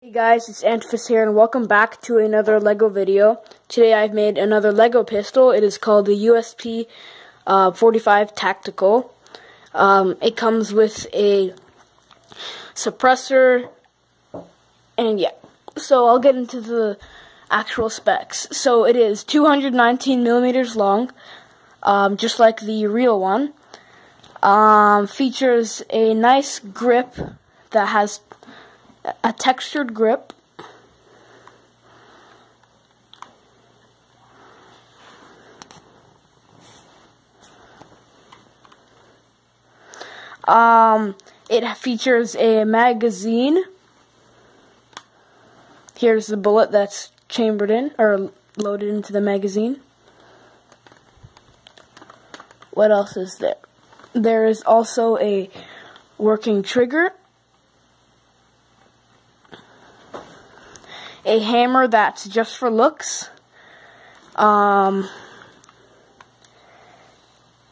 Hey guys, it's Antiphus here and welcome back to another LEGO video. Today I've made another LEGO pistol. It is called the USP uh, 45 Tactical. Um, it comes with a suppressor and yeah. So I'll get into the actual specs. So it is 219 millimeters long, um, just like the real one. Um, features a nice grip that has a textured grip. Um, it features a magazine. Here's the bullet that's chambered in, or loaded into the magazine. What else is there? There is also a working trigger a hammer that's just for looks. Um,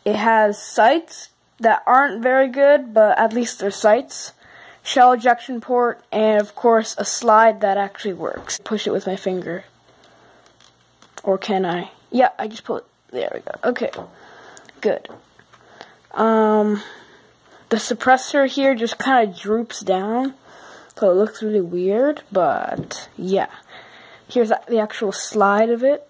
it has sights that aren't very good, but at least they're sights. Shell ejection port, and of course a slide that actually works. Push it with my finger. Or can I? Yeah, I just pull it. There we go. Okay. Good. Um, the suppressor here just kind of droops down. So it looks really weird, but yeah. Here's the actual slide of it.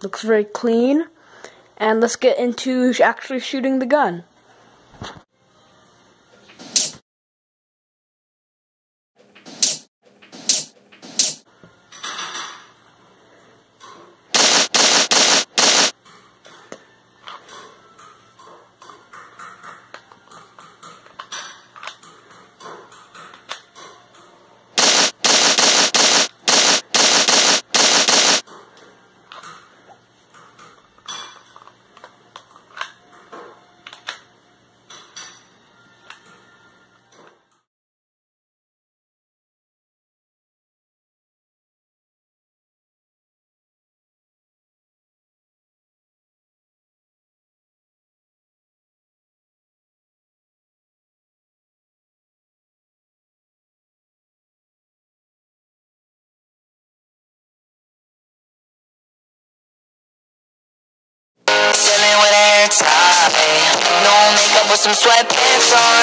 Looks very clean. And let's get into actually shooting the gun. Some sweatpants on.